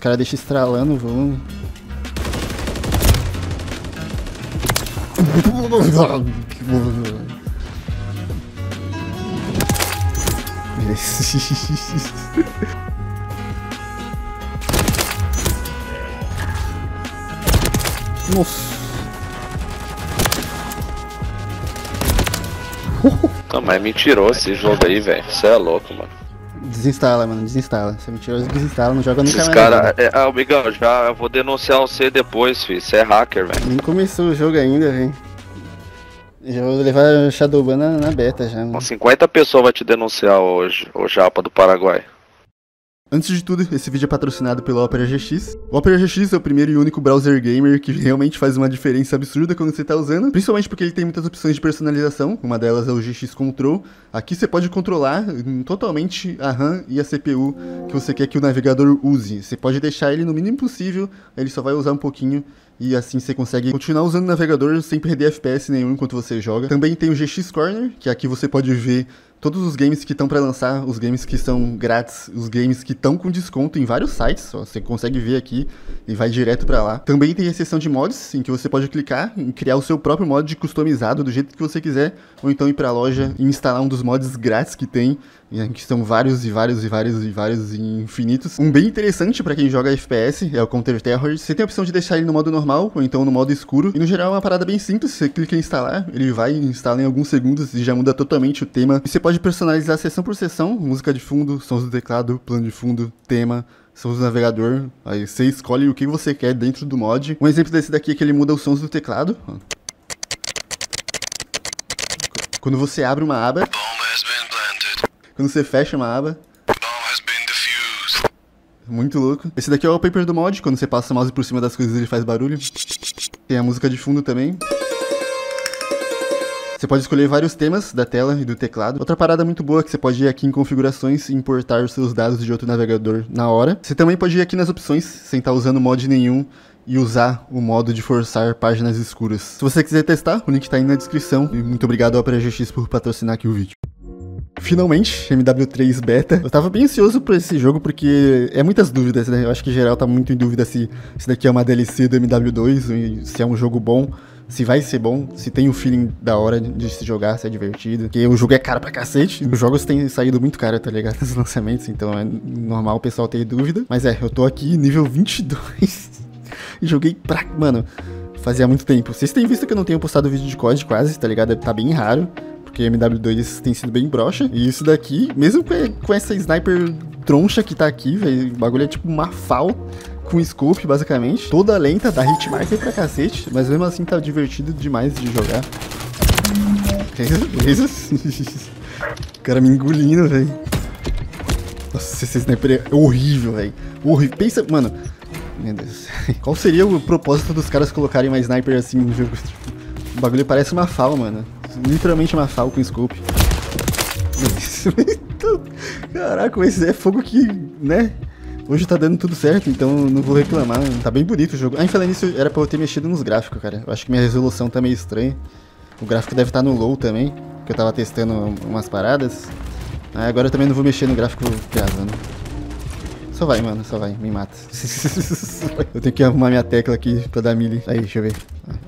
Os caras deixam estralando o volume. Nossa. Não, mas é mentiroso esse jogo aí, velho. Você é louco, mano. Desinstala, mano, desinstala. Você é mentiroso, desinstala, não joga nunca Esses mais. vida. É, ah, amigão, já eu vou denunciar você depois, filho. Você é hacker, velho. Nem começou o jogo ainda, velho. Já vou levar Shadowban na, na beta já, mano. Umas 50 pessoas vai te denunciar hoje, o Japa do Paraguai. Antes de tudo, esse vídeo é patrocinado pelo Opera GX. O Opera GX é o primeiro e único browser gamer que realmente faz uma diferença absurda quando você tá usando, principalmente porque ele tem muitas opções de personalização, uma delas é o GX Control. Aqui você pode controlar hum, totalmente a RAM e a CPU que você quer que o navegador use. Você pode deixar ele no mínimo possível, ele só vai usar um pouquinho e assim você consegue continuar usando o navegador sem perder FPS nenhum enquanto você joga. Também tem o GX Corner, que aqui você pode ver todos os games que estão para lançar, os games que são grátis, os games que estão com desconto em vários sites, ó, você consegue ver aqui e vai direto para lá. Também tem a seção de mods, em que você pode clicar em criar o seu próprio mod customizado do jeito que você quiser, ou então ir para a loja e instalar um dos mods grátis que tem, e que são vários e vários e vários e vários e infinitos. Um bem interessante para quem joga FPS é o Counter Terror. Você tem a opção de deixar ele no modo normal ou então no modo escuro. E no geral é uma parada bem simples. Você clica em instalar, ele vai instala em alguns segundos e já muda totalmente o tema. E você pode personalizar sessão por sessão, música de fundo, sons do teclado, plano de fundo, tema. Sons do navegador, aí você escolhe o que você quer dentro do mod. Um exemplo desse daqui é que ele muda os sons do teclado. Quando você abre uma aba, quando você fecha uma aba. Muito louco. Esse daqui é o wallpaper do mod, quando você passa o mouse por cima das coisas ele faz barulho. Tem a música de fundo também. Você pode escolher vários temas da tela e do teclado. Outra parada muito boa é que você pode ir aqui em configurações e importar os seus dados de outro navegador na hora. Você também pode ir aqui nas opções, sem estar usando mod nenhum, e usar o modo de forçar páginas escuras. Se você quiser testar, o link tá aí na descrição. E muito obrigado ao Opera GX por patrocinar aqui o vídeo. Finalmente, MW3 Beta. Eu tava bem ansioso por esse jogo porque é muitas dúvidas, né? Eu acho que geral tá muito em dúvida se isso daqui é uma DLC do MW2, e se é um jogo bom, se vai ser bom, se tem o feeling da hora de se jogar, se é divertido. Porque o jogo é caro pra cacete. Os jogos têm saído muito caro, tá ligado? Nos lançamentos, então é normal o pessoal ter dúvida. Mas é, eu tô aqui nível 22 e joguei pra. Mano, fazia muito tempo. Vocês têm visto que eu não tenho postado vídeo de COD quase, tá ligado? Tá bem raro. Porque MW2 tem sido bem broxa. E isso daqui, mesmo com essa sniper troncha que tá aqui, velho, o bagulho é tipo uma FAL com scope, basicamente. Toda lenta, dá hitmarker pra cacete. Mas mesmo assim tá divertido demais de jogar. O cara me engolindo, velho. Nossa, esse sniper é horrível, velho. Horrível. Pensa, mano. Meu Deus. Qual seria o propósito dos caras colocarem uma sniper assim no jogo? O bagulho parece uma FAL, mano. Literalmente uma FAL com scope. Caraca, esse é fogo que, né? Hoje tá dando tudo certo, então não vou reclamar. Tá bem bonito o jogo. Ah, falando nisso, era pra eu ter mexido nos gráficos, cara. Eu acho que minha resolução tá meio estranha. O gráfico deve estar no low também, que eu tava testando umas paradas. Ah, agora eu também não vou mexer no gráfico piazando. Só vai, mano, só vai, me mata. eu tenho que arrumar minha tecla aqui pra dar melee. Aí, deixa eu ver.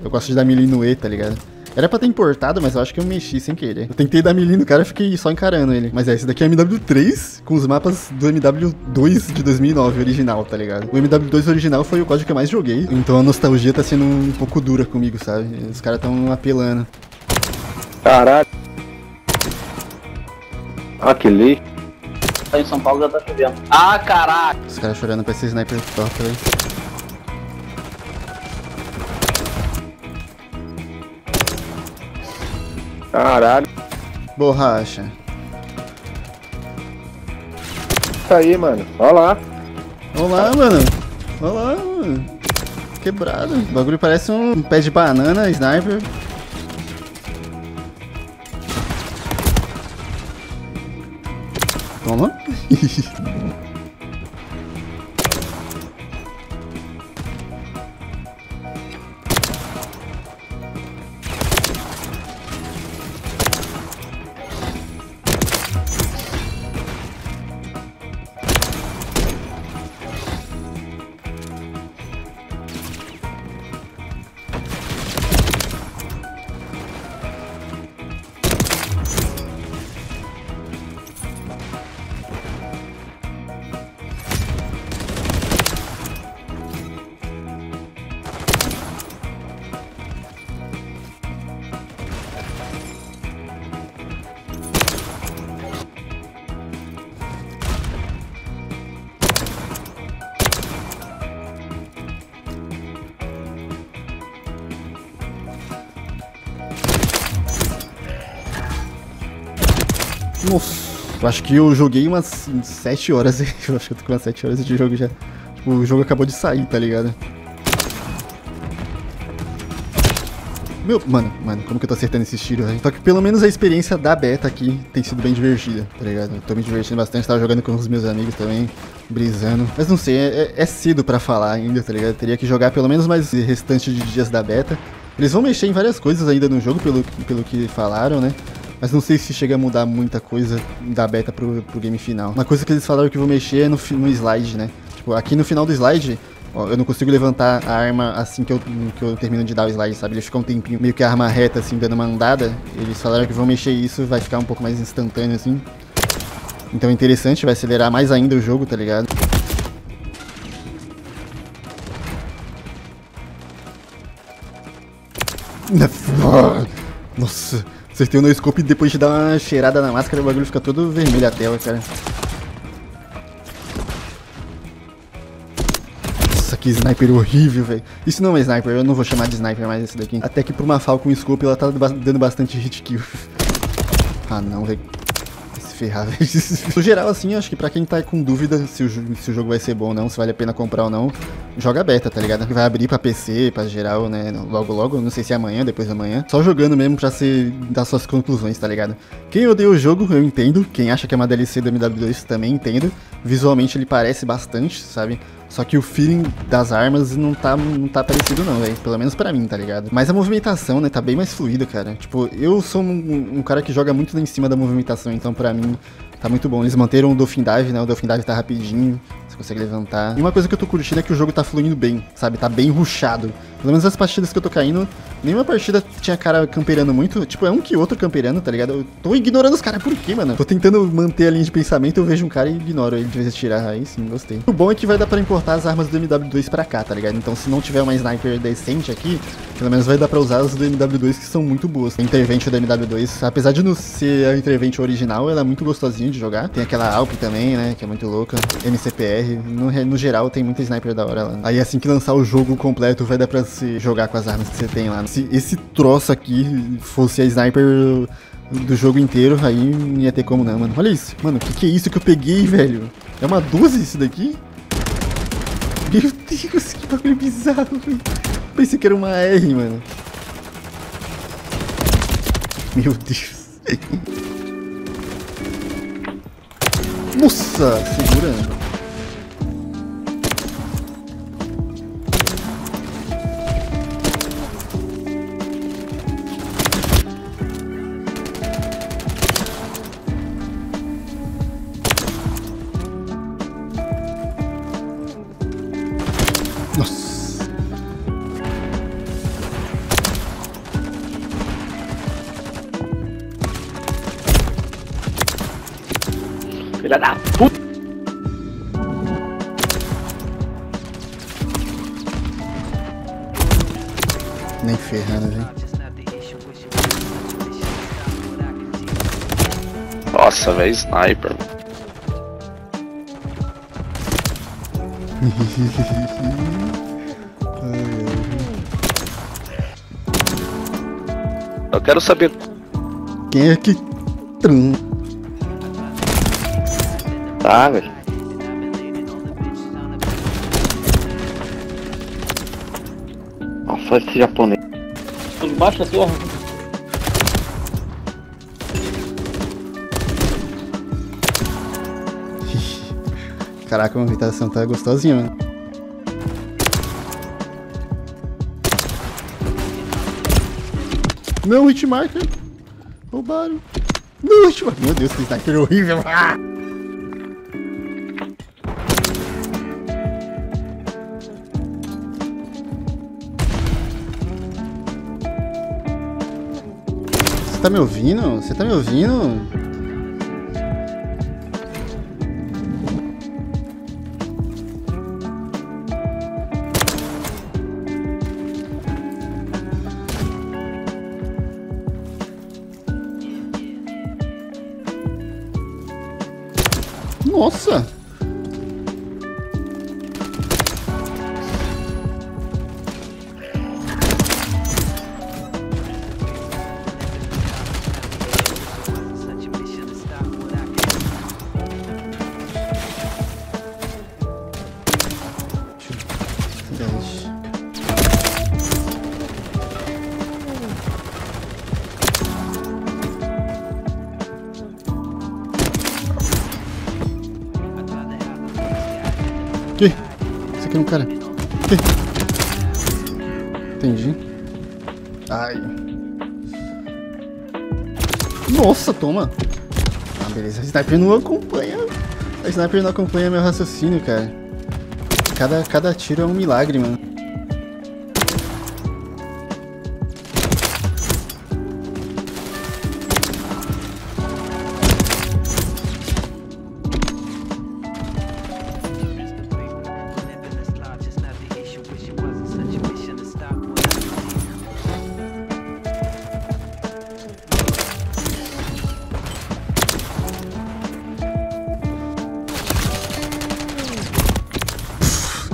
Eu gosto de dar melee no E, tá ligado? Era pra ter importado, mas eu acho que eu mexi sem querer. Eu tentei dar melee no cara e fiquei só encarando ele. Mas é, esse daqui é MW3 com os mapas do MW2 de 2009 original, tá ligado? O MW2 original foi o código que eu mais joguei. Então a nostalgia tá sendo um pouco dura comigo, sabe? Os caras tão apelando. Caralho. Ah, que lixo. Tá em São Paulo já tá chovendo. Ah, caralho! Os caras chorando pra esse sniper top, velho. Caralho. Borracha. Tá aí, mano. Olha lá. Olá, mano. Olá, mano. Quebrado. O bagulho parece um pé de banana, sniper. Toma. Nossa, eu acho que eu joguei umas 7 horas. Eu acho que eu tô com umas 7 horas de jogo já. Tipo, o jogo acabou de sair, tá ligado? Meu, mano, mano, como que eu tô acertando esses tiros, velho? Só que pelo menos a experiência da beta aqui tem sido bem divertida, tá ligado? Eu tô me divertindo bastante, tava jogando com os meus amigos também, brisando. Mas não sei, é, é cedo pra falar ainda, tá ligado? Eu teria que jogar pelo menos mais restante de dias da beta. Eles vão mexer em várias coisas ainda no jogo, pelo, pelo que falaram, né? Mas não sei se chega a mudar muita coisa da beta pro, pro game final. Uma coisa que eles falaram que vão mexer é no, no slide, né? Tipo, aqui no final do slide, ó, eu não consigo levantar a arma assim que eu, que eu termino de dar o slide, sabe? Ele fica um tempinho meio que a arma reta, assim, dando uma andada. Eles falaram que vão mexer isso, vai ficar um pouco mais instantâneo, assim. Então é interessante, vai acelerar mais ainda o jogo, tá ligado? Nossa, acertei o no scope e depois de dar uma cheirada na máscara o bagulho fica todo vermelho a tela, cara. Nossa, que sniper horrível, velho. Isso não é sniper, eu não vou chamar de sniper mais esse daqui. Até que pra uma Falcon Scope ela tá dando bastante hit kill. Ah não, velho ferrar, velho. no geral, assim, acho que pra quem tá com dúvida se o, se o jogo vai ser bom ou não, se vale a pena comprar ou não, joga beta, tá ligado? Vai abrir pra PC, pra geral, né? Logo, logo, não sei se é amanhã, depois da manhã. Só jogando mesmo pra se dar suas conclusões, tá ligado? Quem odeia o jogo, eu entendo. Quem acha que é uma DLC do MW2 também entendo. Visualmente ele parece bastante, sabe? Só que o feeling das armas não tá, não tá parecido não, velho. Pelo menos pra mim, tá ligado? Mas a movimentação, né, tá bem mais fluida, cara. Tipo, eu sou um, um cara que joga muito em cima da movimentação, então pra mim tá muito bom. Eles manteram o Dolphin Dive, né? O Dolphin Dive tá rapidinho, você consegue levantar. E uma coisa que eu tô curtindo é que o jogo tá fluindo bem, sabe? Tá bem ruchado. Pelo menos as partidas que eu tô caindo, nenhuma partida tinha cara camperando muito. Tipo, é um que outro camperando, tá ligado? Eu tô ignorando os caras, por quê, mano? Tô tentando manter a linha de pensamento, eu vejo um cara e ignoro ele de vez em tirar. Aí sim, gostei. O bom é que vai dar pra importar as armas do MW2 pra cá, tá ligado? Então se não tiver uma sniper decente aqui, pelo menos vai dar pra usar as do MW2 que são muito boas. A Intervention do MW2, apesar de não ser a Intervention original, ela é muito gostosinha de jogar. Tem aquela Alp também, né? Que é muito louca. MCPR. No, no geral, tem muita sniper da hora lá. Aí assim que lançar o jogo completo, vai dar pra se jogar com as armas que você tem lá. Se esse troço aqui fosse a sniper do jogo inteiro, aí não ia ter como não, mano. Olha isso. Mano, o que, que é isso que eu peguei, velho? É uma 12 isso daqui? Meu Deus, que bagulho bizarro, velho. Pensei que era uma R, mano. Meu Deus. Nossa, segurando. Filha da puta. Nem ferrando, velho. Nossa, velho, sniper. Eu quero saber Quem é que. Trum. Tá, velho. Nossa, esse japonês. Tudo baixo da torre. Caraca, a movimentação tá gostosinha, mano. Não, hitmarker. Roubaram. Não, hitmarker. Meu Deus, que sniper horrível. Ah! tá me ouvindo? Você tá me ouvindo? Nossa! Aqui no cara. Aqui. Entendi. Ai. Nossa, toma. Ah, beleza. A sniper não acompanha. A sniper não acompanha meu raciocínio, cara. Cada, cada tiro é um milagre, mano.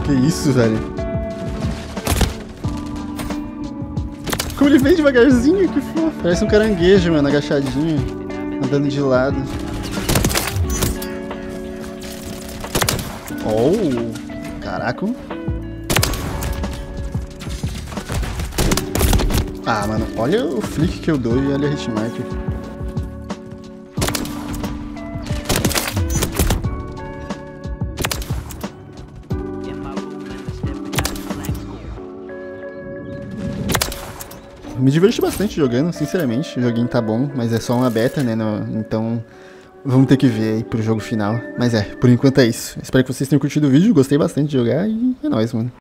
Que isso, velho? Como ele vem devagarzinho, que fofo. Parece um caranguejo, mano, agachadinho. Andando de lado. Oh! Caraca. Ah, mano, olha o flick que eu dou e olha a hitmark. Me diverti bastante jogando, sinceramente. O joguinho tá bom, mas é só uma beta, né? no- então vamos ter que ver aí pro jogo final. Mas é, por enquanto é isso. Espero que vocês tenham curtido o vídeo, gostei bastante de jogar e é nóis, mano.